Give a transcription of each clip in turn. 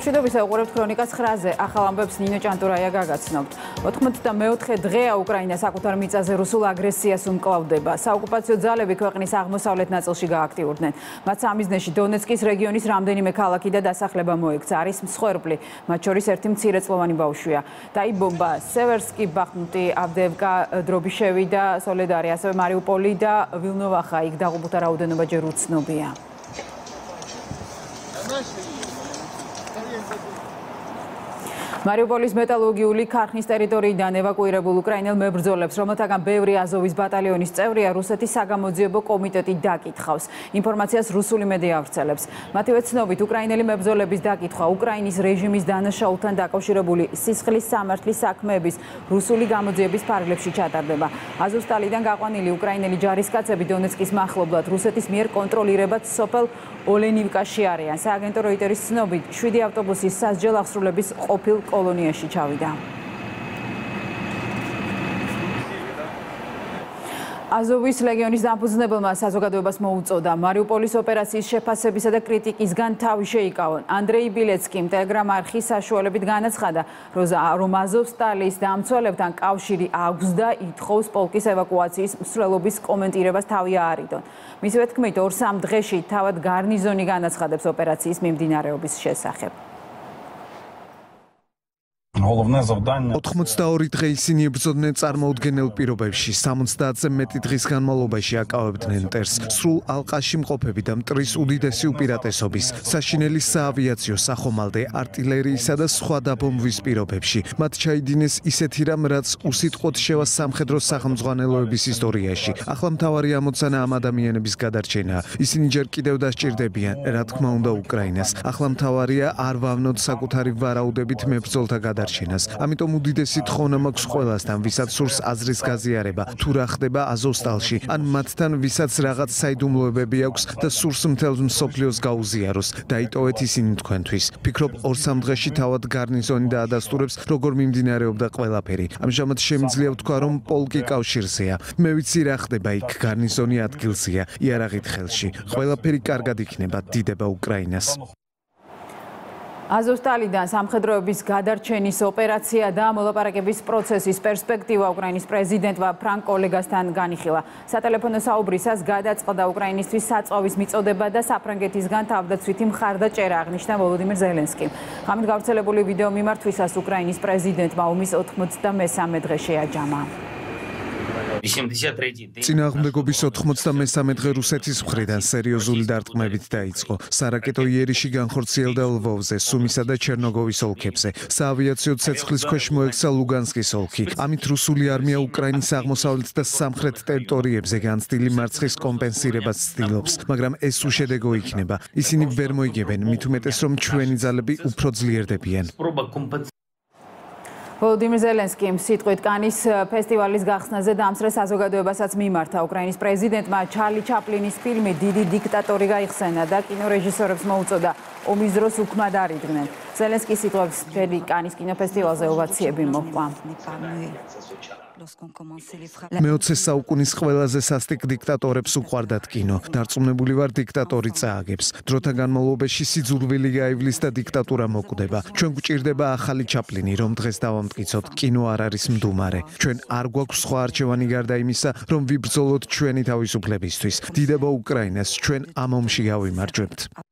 დილამშვიდობისა უყურებთ ქრონიკას 9-ზე. ახალ ამბებს ნინო ჭანტურაია გაგაცნობთ. 94 დღეა უკრაინა საკუთარ მიწაზე რუსულ აგრესიას უმკლავდება. საოკუპაციო ძალები ქვეყნის აღმოსავლეთ ნაწილში გააქტიურდნენ. მათ სამიზნეში დონეცკის რეგიონის რამდენიმე ქალაქი და დასახლება მოექცა. არის მსხვერპლი, მათ შორის ერთი მცირეწლოვანი ბავშვია. დაიბომბა სევერსკი, ბახმუტი, აბდევკა, დრობიშევი და სოლედარი, ასევე მარიუპოლი და ვილნოვახა. იქ დაღუპულთა რაოდენობა ჯერ უცნობია. მარიუპოლის მეტალურგიული ქარხნის ტერიტორიიდან ევაკუირებულ უკრაინელ მებრძოლებს, რომელთაგან ბევრი აზოვის ბატალიონის წევრია, რუსეთის საგამოძიებო კომიტეტი დაკითხავს. ინფორმაციას რუსული მედია ავრცელებს. მათივე ცნობით, უკრაინელი მებრძოლების დაკითხვა უკრაინის რეჟიმის დანაშაულთან დაკავშირებული სისხლის სამართლის საქმეების რუსული გამოძიების ფარგლებში ჩატარდება. აზოვსტალიდან გაყვანილი უკრაინელი ჯარისკაცები დონეცკის მახლობლად რუსეთის მიერ კონტროლირებად სოფელ ოლენივკაში არიან. სააგენტო როიტერის ცნობით, 7 ავტობუსის სასჯელ აღსრულების ყოფილ კოლონიაში ჩავიდა. აზოვის ლეგიონის დამფუძნებელმა საზოგადოებას მოუწოდა მარიუპოლის ოპერაციის შეფასებისა და კრიტიკისგან თავი შეიკავონ. ანდრეი ბილეცკი ტელეგრამ არხის საშუალებით განაცხადა, რომ აზოვსტალის დამცველებთან კავშირი აქვს და ითხოვს პოლკის ევაკუაციის მსვლელობის კომენტირებას თავი აარიდონ. მისივე თქმით, 2-3 დღეში თავად გარნიზონი განაცხადებს ოპერაციის მიმდინარეობის შესახებ. 82 დღე ისინი ებრძოდნენ წარმოუდგენელ პირობებში. 70-ზე მეტი დღის განმავლობაში აკავებდნენ მტერს, სრულ ალყაში მყოფები და მტრის უდიდესი უპირატესობის, საშინელი საავიაციო სახომალდე, артиლერიისა და სხვა დაბომბვის პირობებში. მათ ჩაიდინეს ისეთი რამ, რაც უსიტყვოდ შევა სამხედრო სახელმძღვანელოების ისტორიაში. ახლა მთავარი ამოცანა ამ ადამიანების გადარჩენაა. ისინი ჯერ კიდევ დასჭირდებიან, რა თქმა უნდა, უკრაინას. ახლა მთავარია არ ვავნოთ საკუთარი ვარაუდებით მებრძოლთა გადარჩენა. გადარჩენას. ამიტომ უდიდესი თხოვნა მაქვს ყველასთან, ვისაც სურს აზრის გაზიარება, თუ რა ხდება აზოვსტალში, ან მათთან, ვისაც რაღაც საიდუმლოებები აქვს და სურს მთელს მსოფლიოს გაუზიაროს. დაიტოვეთ ისინი თქვენთვის. ფიქრობ, ორ-სამ დღეში თავად გარნიზონი დაადასტურებს, როგორ მიმდინარეობდა ყველაფერი. ამჟამად შემიძლია ვთქვა, რომ პოლკი კავშირზეა. მე ვიცი რა ხდება იქ, გარნიზონი ადგილზეა, იარაღით ხელში. ყველაფერი კარგად იქნება, დიდება უკრაინას. აზოვსტალიდან სამხედროების გადარჩენის ოპერაცია და მოლაპარაკების პროცესის პერსპექტივა უკრაინის პრეზიდენტმა ფრანკ ოლეგასთან განიხილა. სატელეფონო საუბრისას გადაწყდა უკრაინისთვის საწვავის მიწოდება და საფრანგეთისგან თავდაცვითი მხარდაჭერა აღნიშნა ვოლოდიმირ ზელენსკიმ. ღამით გავრცელებული ვიდეო მიმართვისას უკრაინის პრეზიდენტმა ომის 93 დღე შეაჯამა. წინააღმდეგობის 93 დღე რუსეთის მხრიდან სერიოზული დარტყმებით დაიწყო. სარაკეტო იერიში განხორციელდა ლვოვზე, სუმისა და ჩერნოგოვის ოლქებზე. საავიაციო ცეცხლის ქვეშ მოექცა ლუგანსკის ოლქი. ამით რუსული არმია უკრაინის აღმოსავლეთ და სამხრეთ ტერიტორიებზე განცდილი მარცხის კომპენსირებას ცდილობს, მაგრამ ეს უშედეგო იქნება. ისინი ვერ მოიგებენ, მით უმეტეს რომ ჩვენი ძალები უფრო ძლიერდებიან. ვოლოდიმირ ზელენსკიმ სიტყვით კანის ფესტივალის გახსნაზე დამსრე საზოგადოებასაც მიმართა. უკრაინის პრეზიდენტმა ჩარლი ჩაპლინის ფილმი დიდი დიქტატორი გაიხსენა და კინორეჟისორებს მოუწოდა. ომის დროს უკმად არიდნენ ზელენსკის სიტყვებს ფერი კანის კინოფესტივალზე ოვაციები მოყვა მეოცე საუკუნის ყველაზე სასტიკ დიქტატორებს უყვარდათ კინო. დარწმუნებული ვარ დიქტატორი წააგებს. დროთა განმავლობაში სიძულვილი გაივლის და დიქტატურა მოკვდება. ჩვენ გვჭირდება ახალი ჩაპლინი, რომ დღეს დავამტკიცოთ, კინო არ არის მდუმარე. ჩვენ არ გვაქვს სხვა არჩევანი გარდა იმისა, რომ ვიბრძოლოთ ჩვენი თავისუფლებისთვის. დიდება უკრაინას, ჩვენ ამ ომში გავიმარჯვებთ.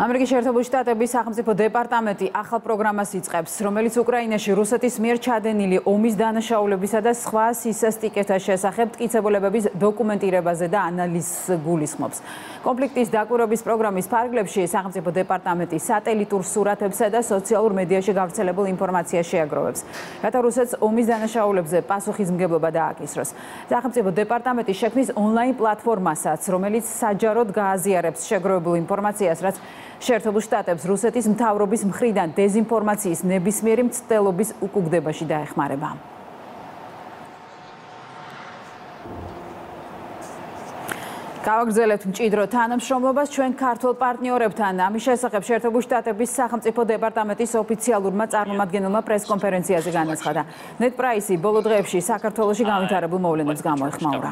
ამერიკის შეერთებული შტატების სახელმწიფო დეპარტამენტი ახალ პროგრამას იწყებს, რომელიც უკრაინაში რუსეთის მიერ ჩადენილი ომის დანაშაულებისა და სხვა სისასტიკეთა შესახებ მტკიცებულებების დოკუმენტირებაზე და ანალიზს გულისხმობს. კონფლიქტის დაკვირვების პროგრამის ფარგლებში სახელმწიფო დეპარტამენტი სატელიტურ სურათებსა და სოციალურ მედიაში გავრცელებულ ინფორმაციას შეაგროვებს. რათა რუსეთს ომის დანაშაულებზე პასუხისმგებლობა დააკისროს. სახელმწიფო დეპარტამენტი შექმნის ონლაინ პლატფორმასაც, რომელიც საჯაროდ გააზიარებს შეგროვებულ ინფორმაციას, რაც შეერთებულ შტატებს რუსეთის მთავრობის მხრიდან დეзинფორმაციის ნებისმიერი მცდელობის უკუგდებაში დაეხმარება. გავაგრძელებთ მჭიდრო თანამშრომლობას ჩვენ ქართულ პარტნიორებთან. ამის შესახებ შეერთებულ შტატების სახელმწიფო დეპარტამენტის ოფიციალურმა წარმომადგენელმა პრესკონფერენციაზე განაცხადა. ნეტ პრაისი ბოლო დღეებში საქართველოში განვითარებულ მოვლენებს გამოეხმაურა.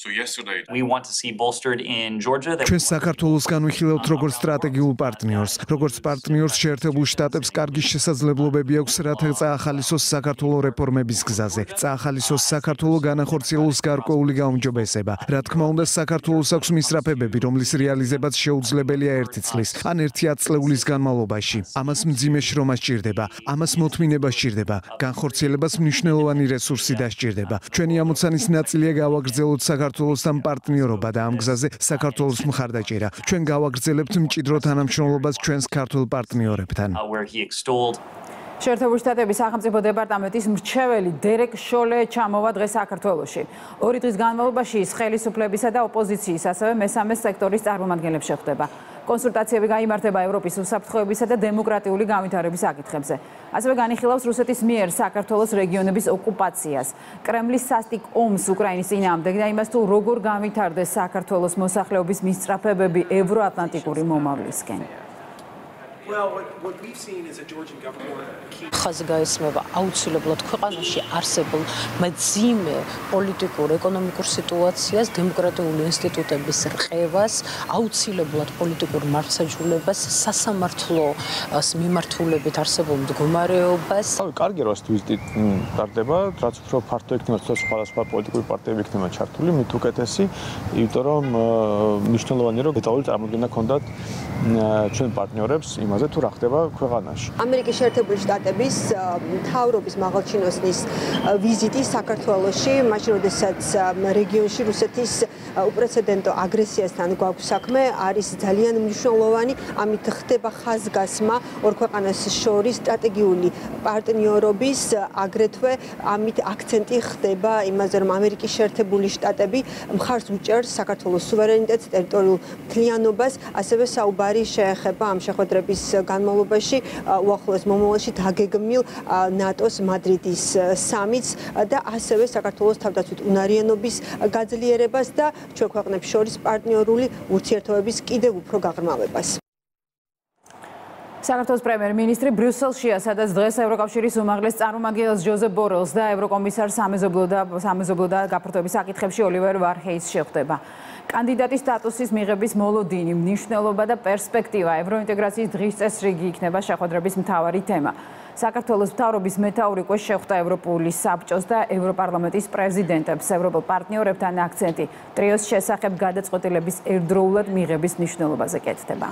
So yesterday we want to see bolstered in Georgia that ჩვენ საქართველოს განვიხილავთ როგორც სტრატეგიულ პარტნიორს, როგორც პარტნიორს შეერთებულ შტატებს კარგი შესაძლებლობები აქვს რათა წაახალისოს საქართველოს რეფორმების გზაზე. წაახალისოს საქართველოს განახორციელოს გარკვეული გაუმჯობესება. რა თქმა უნდა, საქართველოს აქვს მისწრაფებები, რომლის რეალიზებაც შეუძლებელია ერთი წლის, ან ერთი ათწლეულის განმავლობაში. ამას მძიმე შრომა სჭირდება, ამას მოთმინება სჭირდება, განხორციელებას მნიშვნელოვანი რესურსი დასჭირდება. ჩვენი ამოცანის ნაწილია გავაგრძელოთ საქართველოს საქართველოსთან პარტნიორობა და ამ გზაზე საქართველოს მხარდაჭერა. ჩვენ გავაგრძელებთ მჭიდრო თანამშრომლობას ჩვენს ქართულ პარტნიორებთან. შეერთებული შტატების სახელმწიფო დეპარტამენტის მრჩეველი დერეკ შოლე ჩამოვა დღეს საქართველოში. ორი დღის განმავლობაში ის ხელისუფლებისა და ოპოზიციის, ასევე მესამე სექტორის წარმომადგენლებს შეხვდება. კონსულტაციები გამართება ევროპის უსაფრთხოებისა და დემოკრატიული განვითარების საკითხებზე. ასევე განიხილავს რუსეთის მიერ საქართველოს რეგიონების ოკუპაციას. კრემლის სასტიკ ომს უკრაინის წინააღმდეგ და იმას თუ როგორ განვითარდეს საქართველოს მოსახლეობის მისწრაფებები ევროატლანტიკური მომავლისკენ. Government ხაზგაისმება აუცილებლად ქვეყანაში არსებულ მეძიმე პოლიტიკურ ეკონომიკურ სიტუაციას, დემოკრატიული ინსტიტუტების რყევას, აუცილებლად პოლიტიკურ მართლმსაჯულებას, სასამართლოს მიმართულებით არსებულ მდგომარეობას. აი, კარგი რა ვიზიტი ტარდება, რაც უფრო ფართო იქნება სხვადასხვა პოლიტიკური პარტიები იქნება ჩართული, მით უკეთესი, იმიტომ რომ მნიშვნელოვანია რომ დეტალური წარმოდგენა ქონდათ ჩვენ პარტნიორებს იმაზე თუ რა ხდება ქვეყანაში. ამერიკის შეერთებული შტატების მთავრობის მაღალჩინოსნის ვიზიტი საქართველოში, მაშინ როდესაც რეგიონში რუსეთის უპრეცედენტო აგრესიასთან გვაქვს საქმე, არის ძალიან მნიშვნელოვანი, ამით ხდება ხაზგასმა ორ ქვეყანას შორის სტრატეგიული პარტნიორობის, აგრეთვე. ამით აქცენტი ხდება იმაზე, რომ ამერიკის შეერთებული შტატები მხარს უჭერს საქართველოს სუვერენიტეტს, ტერიტორიულ მთლიანობას, ასევე საუბარ არის შეეხება ამ შეხვედრების განმავლობაში უახლოეს მომავალში დაგეგმილ ნატოს მადრიდის სამიტს და ასევე საქართველოს თავდაცვით უნარიანობის გაძლიერებას და ჩვენ ქვეყნებს შორის პარტნიორული ურთიერთობების კიდევ უფრო გაღრმავებას. საქართველოს პრემიერ-მინისტრი ბრიუსელშია, სადაც დღეს ევროკავშირის უმაღლეს წარმომადგენელს ჯოზეფ ბორელს და ევროკომისარ სამეზობლო და სამეზობლო და გაფართოების საკითხებში ოლივერ ვარჰეის შეხვდება. კანდიდატის სტატუსის მიღების მოლოდინი, მნიშვნელობა და პერსპექტივა ევროინტეგრაციის დღის წესრიგი იქნება შეხვედრების მთავარი თემა. საქართველოს მთავრობის მეტაური კვეს შეხვდა ევროპული საბჭოს და ევროპარლამენტის პრეზიდენტებს, ევროპულ პარტნიორებთან აქცენტი ტრიოს შესახებ გადაწყვეტილების ერთდროულად მიღების მნიშვნელობაზე კეთდება.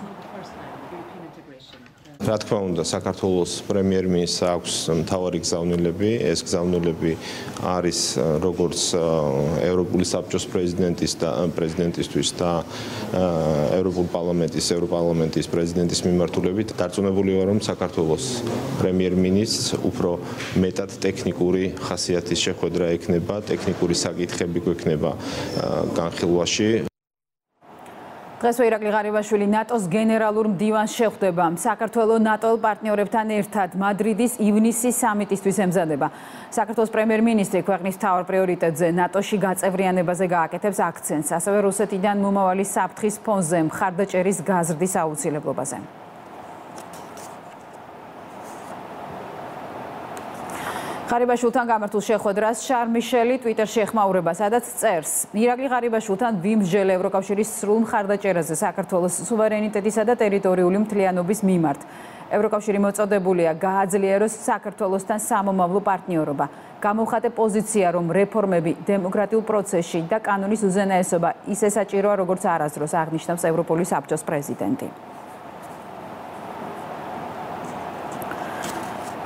რა თქმა უნდა საქართველოს პრემიერ-მინისტრს აქვს მთავარი გზავნილები. ეს გზავნილები არის როგორც ევროპული საბჭოს პრეზიდენტის და პრეზიდენტისთვის და ევროპულ პარლამენტის ევროპარლამენტის პრეზიდენტის მიმართულებით დარწმუნებული ვარ რომ საქართველოს პრემიერ-მინისტრს უფრო მეტად ტექნიკური ხასიათის შეხვედრა ექნება ტექნიკური საკითხები გვექნება განხილვაში დღეს ვეირაკლი ღარიბაშვილი ნატოს გენერალურ მდივანს შეხვდება. საქართველოს ნატო პარტნიორებთან ერთად მადრიდის ივნისის სამიტისთვის ემზადება. საქართველოს პრემიერ-მინისტრი ქვეყნის თავარ პრიორიტეტზე ნატოში გაწევრიანებაზე გააკეთებს აქცენტს, ასევე რუსეთიდან მომავალი საფრთხის ფონზე მხარდაჭერის გაზრდის აუცილებლობაზე. ღარიბაშვილთან გამართულ შეხვედრას შარ მიშელი ტვიტერში ეხმაურება, სადაც წერს: ირაკლი ღარიბაშვილთან ვიმსჯელ ევროკავშირის სრულ მხარდაჭერაზე საქართველოს სუვერენიტეტისა და ტერიტორიული მთლიანობის მიმართ. ევროკავშირი მოწოდებულია გააძლიეროს საქართველოსთან სამომავლო პარტნიორობა. გამოხატე პოზიცია, რომ რეფორმები დემოკრატიულ პროცესში და კანონის უზენაესობა ისე საჭიროა, როგორც არასდროს აღნიშნავს ევროპული საბჭოს პრეზიდენტი.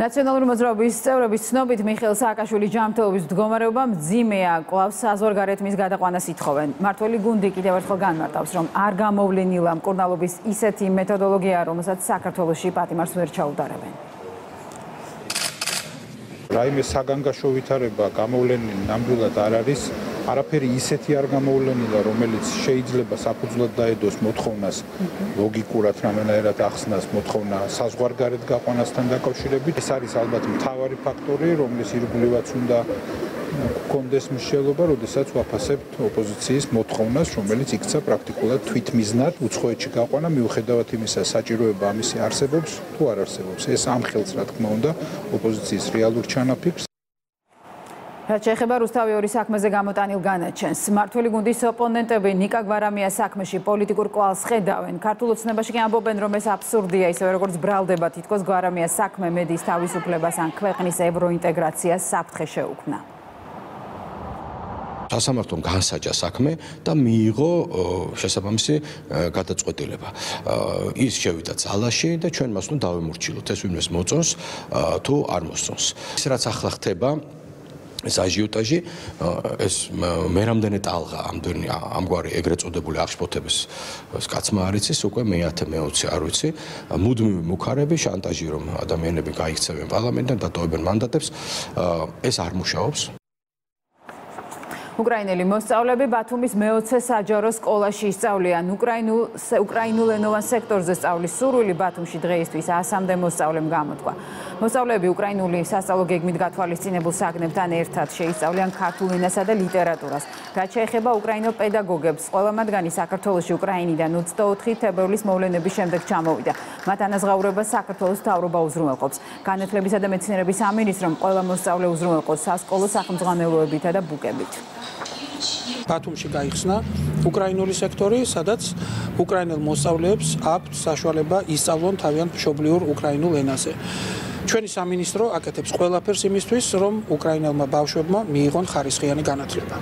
ნაციონალური მოძრაობის წევრების ცნობით მიხეილ სააკაშვილის ჯანმრთელობის მდგომარეობა მძიმეა. კლავს საზღვარგარეთმის გადაყვანას ითხოვენ. მართველი გუნდი კიდევ ერთხელ განმარტავს, რომ არ გამოვლენილა მკურნალობის ისეთი მეთოდოლოგია, რომელსაც საქართველოსში პატიმარს ვერ ჩაუდარებენ. რაიმე საგანგაშო ვითარება გამოვლენილი ნამდვილად არ არის. არაფერი ისეთი არ გამოვლენილა, რომელიც შეიძლება საფუძვლად დაედოს მოთხოვნას ლოგიკურად რამენერად ახსნას მოთხოვნა საზღვარგარეთ გაყვანასთან დაკავშირებით. ეს არის ალბათ მთავარი ფაქტორი, რომლის ირგვლივაც უნდა კონდეს მნიშვნელობა, როდესაც ვაფასებთ ოპოზიციის მოთხოვნას, რომელიც იქცა პრაქტიკულად თვითმიზნად უცხოეთში გაყვანა მიუხედავად იმისა, საჭიროება ამისი არსებობს თუ არ არსებობს. ეს ამხელს, რა თქმა უნდა, ოპოზიციის რეალურ ჩანაფიქრს. რაც შეეხება რუსთავი ორი საქმეზე გამოტანილ განაჩენს. მართველი გუნდის ოპონენტები ნიკა გვარამია საქმეში პოლიტიკურ კვალს ხედავენ. ქართულ ოცნებაში კი ამბობენ, რომ ეს აბსურდია, ისევე როგორც ბრალდება თითქოს გვარამია საქმე მედის თავისუფლებას ან ქვეყნის ევროინტეგრაციას საფრთხე შეუქმნა. სასამართლომ განსაჯა საქმე და მიიღო შესაბამისი გადაწყვეტილება. ის შევიდა ძალაში და ჩვენ მას უნდა დავემორჩილოთ, ეს ვინმეს მოწონს თუ არ მოსწონს. ის რაც ახლა ხდება ეს აჟიოტაჟი ეს მე რამდენი ტალღა ამდენი ამგვარი ეგრეთ წოდებული აღშფოთების კაცმა არ იცის უკვე მე-10 მე-20 არ ვიცი. მუდმივი მუქარები შანტაჟი რომ ადამიანები გაიქცევენ პარლამენტიდან დატოვებენ მანდატებს ეს არ მუშაობს. უკრაინელი მოსწავლეები ბათუმის მე-20 საჯარო სკოლაში ისწავლიან. უკრაინულ უკრაინულენოვან სექტორზე სწავლის სურვილი ბათუმში დღეისთვის 100-მდე მოსწავლემ გამოთქვა. მოსწავლეები უკრაინული სასწავლო გეგმით გათვალისწინებულ საგნებთან ერთად შეისწავლიან ქართულ ენასა და ლიტერატურას. რაც შეეხება უკრაინელ პედაგოგებს, ყველა მათგანი საქართველოსი უკრაინიდან 24 თებერვლის მოვლენების შემდეგ ჩამოვიდა. მათ ანაზღაურებას საქართველოს თავრობა უზრუნველყოფს. განათლებისა და მეცნიერების სამინისტრომ ყველა მოსწავლე უზრუნველყოს სასკოლო სახელმძღვანელოებითა და ბუკებით. ბათუმში გაიხსნა უკრაინული სექტორი, სადაც უკრაინელ მოსწავლეებს აქვთ საშუალება ისწავლონ თავიანთ მშობლიურ უკრაინულ ენაზე. ჩვენი სამინისტრო აკეთებს ყველაფერს იმისთვის, რომ უკრაინელმა ბავშვებმა მიიღონ ხარისხიანი განათლება.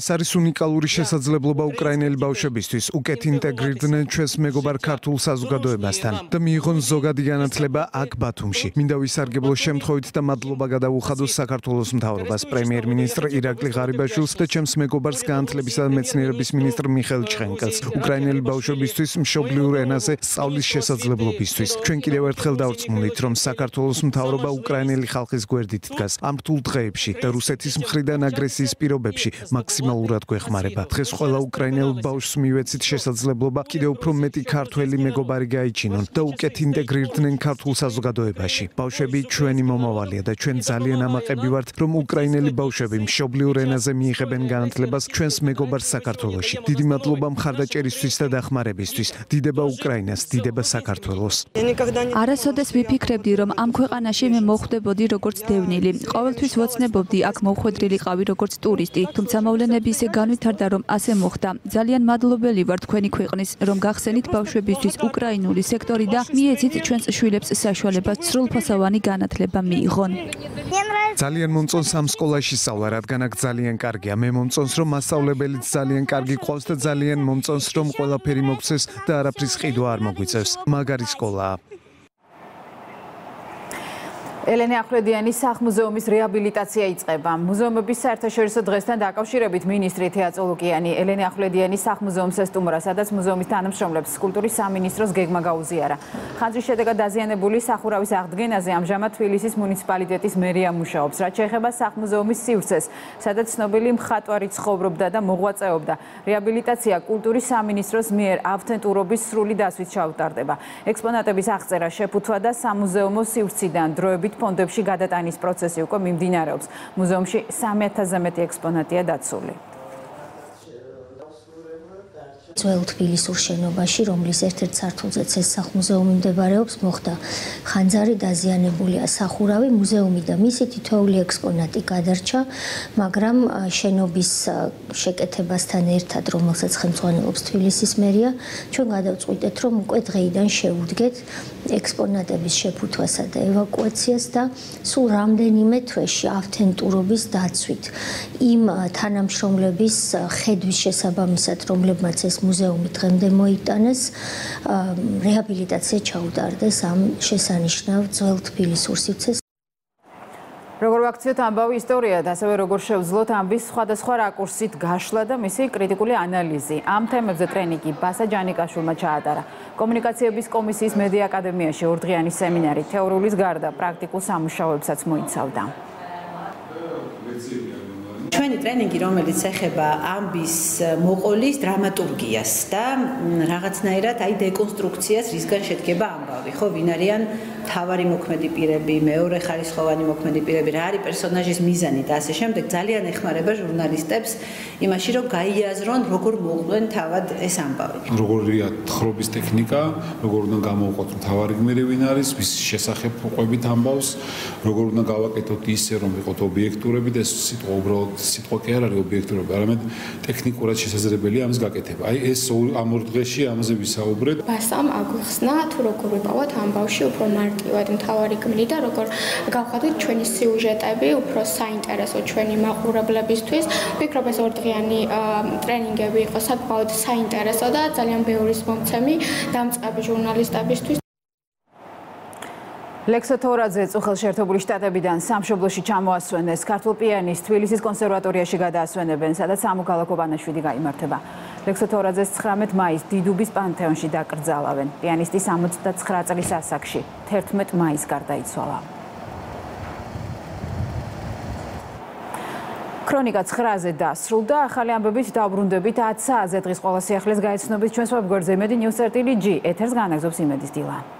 ეს არის უნიკალური შესაძლებლობა უკრაინელი ბავშვებისთვის, უკეთ ინტეგრირდნენ ჩვენს მეგობარ ქართულ საზოგადოებასთან და მიიღონ ზოგადი განათლება აქ ბათუმში. მინდა ვისარგებლო შემთხვევით და მადლობა გადაუხადოს საქართველოს მთავრობას, პრემიერ-მინისტრ ირაკლი ღარიბაშვილს და ჩემს მეგობარს განათლებისა და მეცნიერების მინისტრ მიხელ ჩხენკელს. უკრაინელი ბავშვებისთვის მშობლიურ ენაზე სწავლის შესაძლებლობისთვის. ჩვენ კიდევ ერთხელ დავწმუნდით, რომ საქართველოს მთავრობა უკრაინელი ხალხის გვერდით დგას ამ რთულ დღეებში და რუსეთის მხრიდან აგრესიის პირობებში მაქსიმალურად გვეხმარება. დღეს ყველა უკრაინელ ბავშვს მივეცით შესაძლებლობა კიდევ უფრო მეტი ქართველი მეგობარი გაიჩინონ და უკეთ ინტეგრირდნენ ქართულ საზოგადოებაში. ბავშვები ჩვენი მომავალია და ჩვენ ძალიან ამაყები ვართ, რომ უკრაინელი ბავშვები მშობლიურ ენაზე მიიღებენ განათლებას ჩვენს მეგობარ საქართველოში. დიდი მადლობა მხარდაჭერისთვის და დახმარებისთვის. დიდება უკრაინას, დიდება საქართველოს. არასოდეს ვიფიქრებდი, რომ ამ ქვეყანაში მე მოხვდებოდი როგორც დევნილი. ყოველთვის ვოცნებობდი აქ მოხვედრილიყავი როგორც ტურისტი, თუმცა მოვლენები ისე განვითარდა, რომ ასე მოხდა. ძალიან მადლობელი ვარ თქვენი ქვეყნის, რომ გახსენით ბავშვებისთვის უკრაინული სექტორი და მიეცით ჩვენს შვილებს საშუალება სრულფასოვანი განათლება მიიღონ. ძალიან მომწონს ამ სკოლაში სწავლა, რადგან აქ ძალიან კარგია. მე მომწონს, რომ მასწავლებელიც ძალიან კარგი ყავს და ძალიან მომწონს, რომ ყველაფერი მოგცეს და არაფრის ყიდვა არ მოგვიწევს. მაგარი სკოლაა. ელენე ახვლედიანის სახმუზეუმის რეაბილიტაცია იწყება. მუზეუმების საერთაშორისო დღესთან დაკავშირებით მინისტრი თეატოლოგიანი ელენე ახვლედიანის სახმუზეუმს ესტუმრა, სადაც მუზეუმის თანამშრომლებს კულტურის სამინისტროს გეგმა გაუზიარა. ხანძრის შედეგად დაზიანებული სახურავის აღდგენაზე ამჟამად თბილისის მუნიციპალიტეტის მერია მუშაობს. რაც შეეხება სახმუზეუმის სივრცეს, სადაც ცნობილი მხატვარი ცხოვრობდა და მოღვაწეობდა. რეაბილიტაცია კულტურის სამინისტროს მიერ ავთენტურობის სრული დასვით ჩაუტარდება. ექსპონატების აღწერა შეფუთვა და სამუზეუმო სივრციდან დროებით ფონდებში გადატანის პროცესი უკვე მიმდინარეობს. მუზეუმში 3000-ზე მეტი ექსპონატია დაცული. ძველ თბილისურ შენობაში, რომლის ერთ-ერთ სართულზეც ეს სახმუზეუმი მდებარეობს, მოხდა ხანძარი დაზიანებულია სახურავი, მუზეუმი და მისი თითოეული ექსპონატი გადარჩა, მაგრამ შენობის შეკეთებასთან ერთად, რომელსაც ხელმძღვანელობს თბილისის მერია, ჩვენ გადავწყვიტეთ, რომ უკვე დღეიდან შევუდგეთ ექსპონატების შეფუთვასა და ევაკუაციას და სულ რამდენიმე თვეში ავთენტურობის დაცვით იმ თანამშრომლების ხედვის შესაბამისად, რომლებმაც ეს მუზეუმი დღემდე მოიტანეს, რეაბილიტაცია ჩაუტარდეს ამ შესანიშნავ ძველ თბილისურ სიცეს. როგორ ვაქციოთ ამბავი ისტორია და ასევე როგორ შევძლოთ ამბის სხვადასხვა რაკურსით გაშლა და მისი კრიტიკული ანალიზი. ამ თემებზე ტრენინგი ბასა ჯანიკაშვილმა ჩაატარა. კომუნიკაციების კომისიის მედია აკადემიაში ორდღიანი სემინარი თეორიulis გარდა პრაქტიკულ სამუშაოებსაც მოიცავდა. ჩვენი ტრენინგი, რომელიც ეხება ამბის მოყოლის დრამატურგიას და რაღაცნაირად აი დეკონსტრუქციას, რისგან შედგება ამბავი, ხო, ვინ არიან თავარი მოქმედი პირები, მეორე ხარისხოვანი მოქმედი პირები, რა არის პერსონაჟის მიზანი და ასე შემდეგ, ძალიან ეხმარება ჟურნალისტებს იმაში, რომ გაიაზრონ, როგორ მოყვნენ თავად ეს ამბავი. როგორია თხრობის ტექნიკა, როგორ უნდა გამოვყოთ თავარი გმირი ვინ არის, ვის შესახებ ყვებით ამბავს, როგორ უნდა გავაკეთოთ ისე, რომ იყოთ ობიექტურები და ეს სიტყვა უბრალოდ სიტყვა კი არ არის ობიექტურები, არამედ ტექნიკურად შესაძლებელია ამის გაკეთება. აი ეს ამ ორ დღეში ამაზე ვისაუბრეთ. ბასამ აგვიხსნა თუ როგორ ვიპოვოთ ამბავში უფრო მარტივად მთავარი გმირი და როგორ გავხადოთ ჩვენი სიუჟეტები უფრო საინტერესო ჩვენი მაყურებლებისთვის. ვფიქრობ ეს ორდღიანი ტრენინგები იყო საკმაოდ საინტერესო და ძალიან ბევრი მომცემი დამწყები ჟურნალისტებისთვის. ლექსო თორაძე წუხელ შეერთებული შტატებიდან სამშობლოში ჩამოასვენეს ქართულ პიანის თბილისის კონსერვატორიაში გადაასვენებენ, სადაც სამოქალაქო ბანაშვიდი გამართება. ლექსო თორაძეს 19 მაისს დიდუბის პანთეონში დაკრძალავენ. პიანისტი 69 წლის ასაკში 11 მაისს გარდაიცვალა. ქრონიკა 9-ზე დასრულდა. ახალი ამბებით დაბრუნდებით 10 საათზე დღის ყველა სიახლეს გაეცნობით ჩვენს ვებგვერდზე. მედი news.gr ეთერს განაგზობს იმედის დილა.